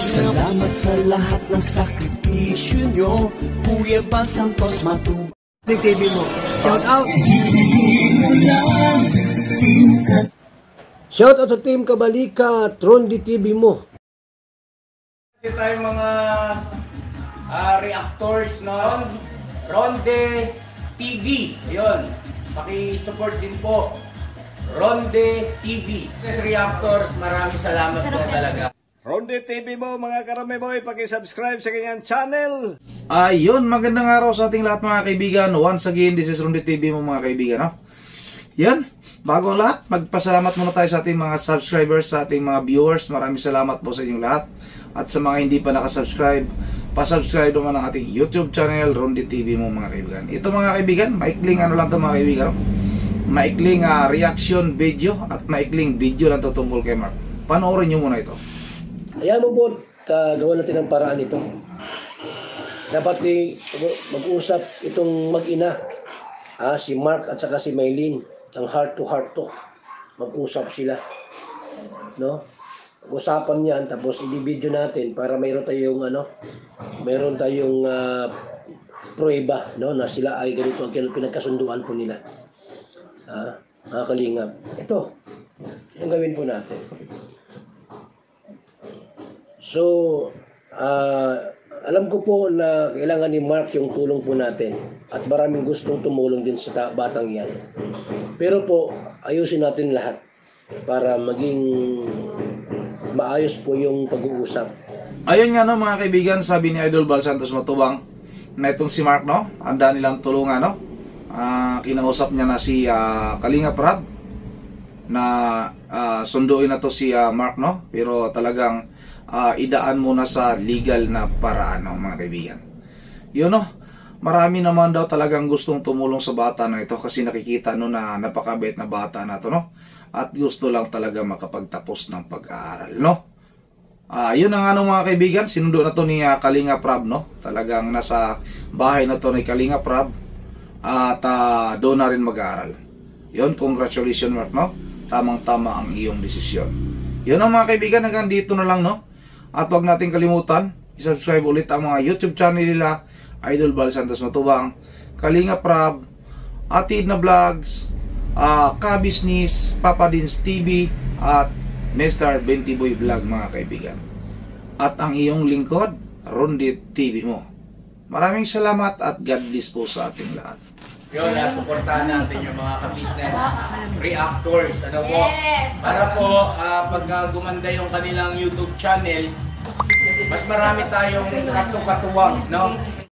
Salamat sa lahat ng sakripisyo nyo Kuya Bal Santos Matubang TV mo. Shout out. Shout out sa Team Kabalika, Trondi TV mo. Kasi tayong mga ah, reactors no? Ronde TV. Ayun. Paki-support din po. Ronde TV. Yes, reactors, maraming salamat po talaga. Ronde TV mo mga karame boy, paki-subscribe sa kanyang channel. Ayun, magandang araw sa ating lahat mga kaibigan. Once again, this is Ronde TV mo mga kaibigan. No? Yan, bago ang lahat, magpasalamat muna tayo sa ating mga subscribers, sa ating mga viewers. Maraming salamat po sa inyong lahat. At sa mga hindi pa nakasubscribe, pasubscribe naman ang ating YouTube channel, Ronde TV mo mga kaibigan. Ito mga kaibigan, maikling ano lang to mga kaibigan. Maikling ah, reaction video at maikling video lang to tungkol kay Mark. Panoorin nyo muna ito. Ayan mo po, kagawa natin ang paraan ito. Dapat ni mag-usap itong mag-ina. Ah, si Mark at saka si Maylene. Ang heart to heart to. Mag-usap sila. No? Pag-usapan yan, tapos i-video natin para mayroon tayong ano, mayroon tayong ah, prueba, no, na sila ay ganito ang pinagkasunduan po nila. Ah, mga kalingap. Ito, yung gawin po natin. So, ah, alam ko po na kailangan ni Mark yung tulong po natin at maraming gustong tumulong din sa ta- batang yan. Pero po, ayusin natin lahat para maging maayos po yung pag-uusap. Ayun nga no mga kaibigan, sabi ni Idol Bal Santos Matubang na itong si Mark no, handa nilang tulungan no. Ah, kinausap niya na si ah, Kalinga Prab na ah, sunduin na to si ah, Mark no, pero talagang ah, idaan muna sa legal na paraan no mga kaibigan. Yun no, marami naman daw talagang gustong tumulong sa bata na ito kasi nakikita no na napakabait na bata na to no. At gusto lang talaga makapagtapos ng pag-aaral no. Ah, yun ang ano mga kaibigan, sinundo na to ni ah, Kalinga Prab, no? Talagang nasa bahay na to ni Kalinga Prab at ah, doon na rin mag-aaral. Yun, congratulations Mark, no? Tamang-tama ang iyong desisyon. Yun ang mga kaibigan, hanggang dito na lang, no? At huwag natin kalimutan, isubscribe ulit ang mga YouTube channel nila, Idol Bal Santos Matubang, Kalinga Prab, Atid na Vlogs, ah, Kabisnis, Papa Dins TV, at Nestar 20 Boy Vlog mga kaibigan. At ang iyong lingkod, Rondit TV mo. Maraming salamat at God bless po sa ating lahat. Yun, uh, supportahan natin yung mga ka-business reactors. Ano po? Yes! Para po, ah, pag ah, gumanda yung kanilang YouTube channel, mas marami tayong katukatuwang, no?